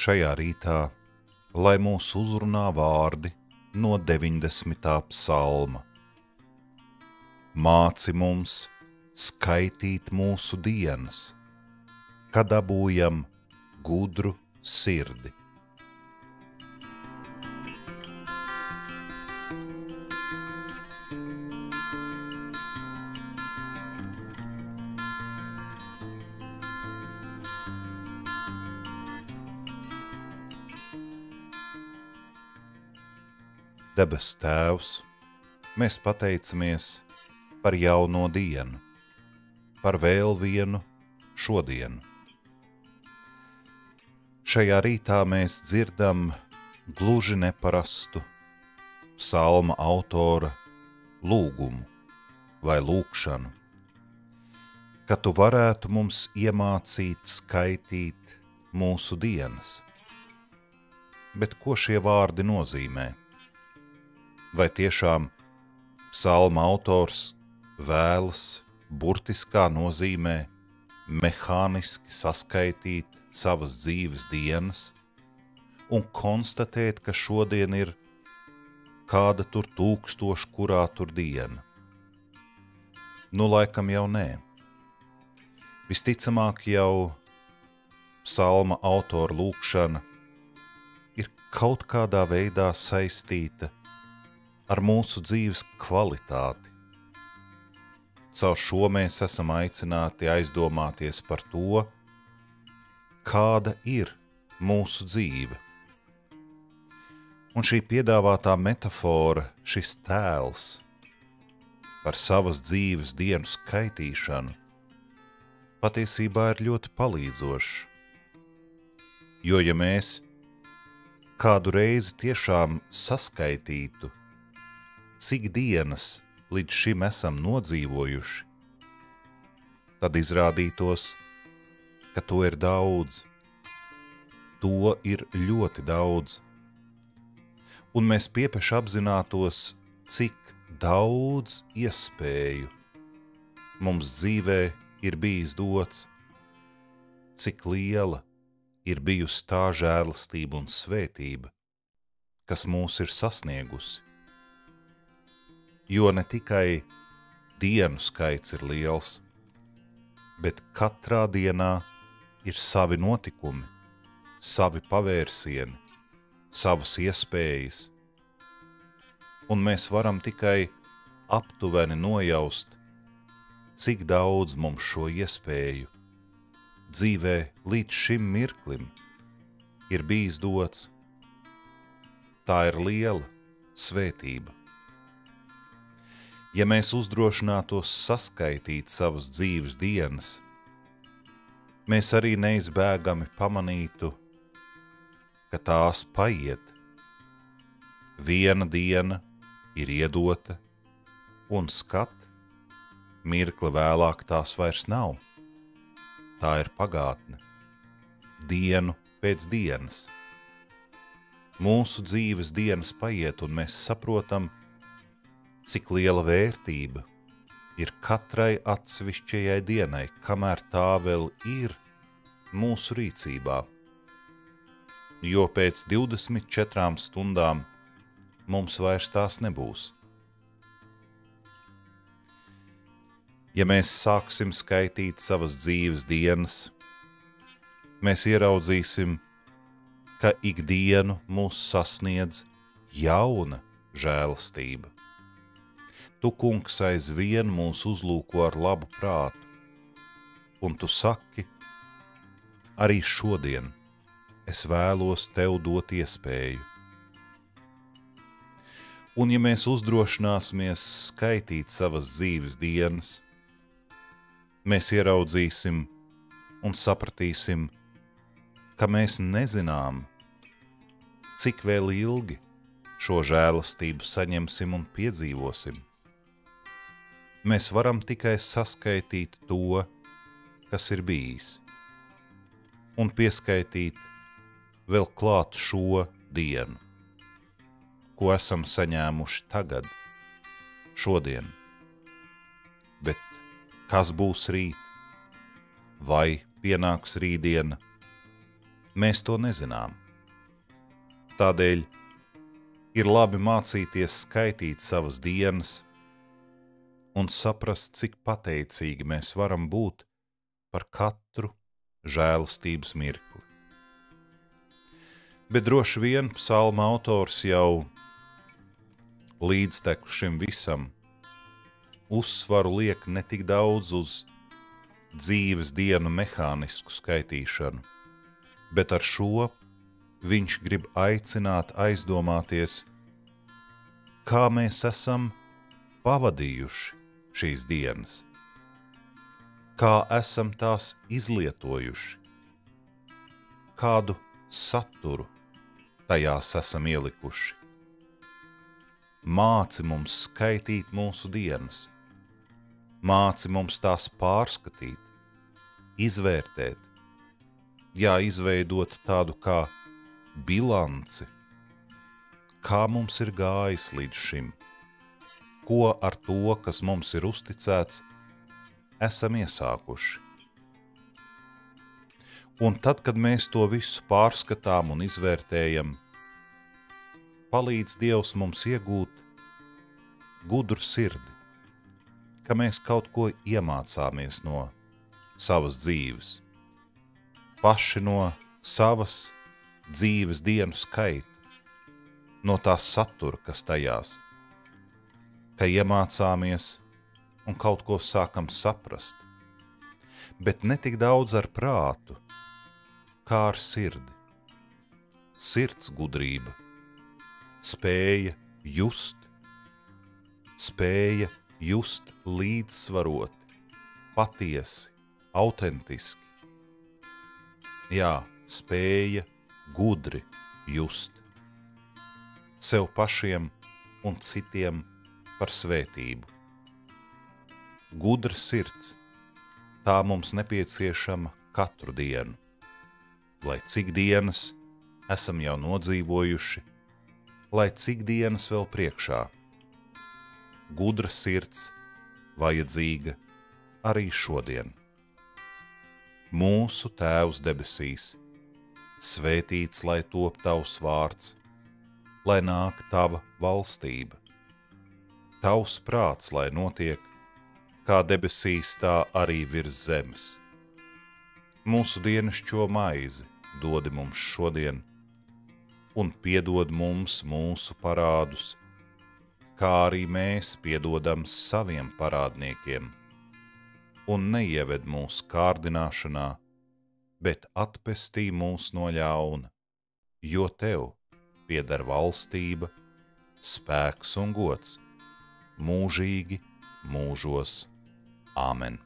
šajā rītā, lai mūs uzrunā vārdi no 90. psalma. Māci mums skaitīt mūsu dienas, kad dabūjam gudru sirdi. Debes Tēvs, mēs pateicamies par jauno dienu, par vēl vienu šodienu. Šajā rītā mēs dzirdam gluži neparastu psalma autora lūgumu vai lūkšanu, ka tu varētu mums iemācīt skaitīt mūsu dienas. Bet ko šie vārdi nozīmē? Vai tiešām psalma autors vēlas burtiskā nozīmē mehāniski saskaitīt savas dzīves dienas un konstatēt, ka šodien ir kāda tur tūkstoša, kurā tur diena. Nu, laikam jau nē. Visticamāk jau psalma autora lūkšana ir kaut kādā veidā saistīta ar mūsu dzīves kvalitāti. Caur šo mēs esam aicināti aizdomāties par to, kāda ir mūsu dzīve. Un šī piedāvātā metafora, šis tēls par savas dzīves dienu skaitīšanu, patiesībā ir ļoti palīdzošs. Jo, ja mēs kādu reizi tiešām saskaitītu cik dienas līdz šim esam nodzīvojuši, tad izrādītos, ka to ir daudz. To ir ļoti daudz. Un mēs piepeši apzinātos, cik daudz iespēju mums dzīvē ir bijis dots, cik liela ir bijusi tā žēlastība un svētība, kas mūs ir sasniegusi jo ne tikai dienu skaits ir liels, bet katrā dienā ir savi notikumi, savi pavērsieni, savas iespējas, un mēs varam tikai aptuveni nojaust, cik daudz mums šo iespēju dzīvē līdz šim mirklim ir bijis dots. Tā ir liela svētība ja mēs uzdrošinātos saskaitīt savas dzīves dienas, mēs arī neizbēgami pamanītu, ka tās paiet. Viena diena ir iedota, un skat, mirkli vēlāk tās vairs nav. Tā ir pagātne, dienu pēc dienas. Mūsu dzīves dienas paiet, un mēs saprotam, ka cik liela vērtība ir katrai atsevišķajai dienai, kamēr tā vēl ir mūsu rīcībā. Jo pēc 24 stundām mums vairs tās nebūs. Ja mēs sāksim skaitīt savas dzīves dienas, mēs ieraudzīsim, ka ikdienu mūs sasniedz jauna žēlastība. Tu, kungs, aizvien mūs uzlūko ar labu prātu, un tu saki, arī šodien es vēlos tev dot iespēju. Un ja mēs uzdrošināsimies skaitīt savas dzīves dienas, mēs ieraudzīsim un sapratīsim, ka mēs nezinām, cik vēl ilgi šo žēlastību saņemsim un piedzīvosim mēs varam tikai saskaitīt to, kas ir bijis, un pieskaitīt vēl klāt šo dienu, ko esam saņēmuši tagad, šodien. Bet kas būs rīt, vai pienāks rītdiena, mēs to nezinām. Tādēļ ir labi mācīties skaitīt savas dienas un saprast, cik pateicīgi mēs varam būt par katru žēlastības mirkli. Bet droši vien psalma autors jau līdzteku šim visam uzsvaru liek ne tik daudz uz dzīves dienu mehānisku skaitīšanu, bet ar šo viņš grib aicināt aizdomāties, kā mēs esam pavadījuši šīs dienas, kā esam tās izlietojuši, kādu saturu tajās esam ielikuši. Māci mums skaitīt mūsu dienas, māci mums tās pārskatīt, izvērtēt, jā, izveidot tādu kā bilanci, kā mums ir gājis līdz šim, ko ar to, kas mums ir uzticēts, esam iesākuši. Un tad, kad mēs to visu pārskatām un izvērtējam, palīdz Dievs mums iegūt gudru sirdi, ka mēs kaut ko iemācāmies no savas dzīves, paši no savas dzīves dienu skaita, no tā satura, kas tajās, ka iemācāmies un kaut ko sākam saprast, bet ne tik daudz ar prātu, kā ar sirdi. Sirds gudrība, spēja just, spēja just līdzsvaroti, patiesi, autentiski. Jā, spēja gudri just sev pašiem un citiem par svētību. Gudra sirds, tā mums nepieciešama katru dienu, lai cik dienas esam jau nodzīvojuši, lai cik dienas vēl priekšā gudra sirds vajadzīga arī šodien. Mūsu Tēvs debesīs, svētīts lai top tavs vārds, lai nāk tava valstība, tavs prāts, lai notiek kā debesīs, tā arī virs zemes. Mūsu dienascho maizi dodi mums šodien, un piedod mums mūsu parādus, kā arī mēs piedodam saviem parādniekiem, un neieved mūsu kārdināšanā, bet atpestī mūs no ļauna, jo tev pieder valstība, spēks un gods mūžīgi mūžos. Āmen!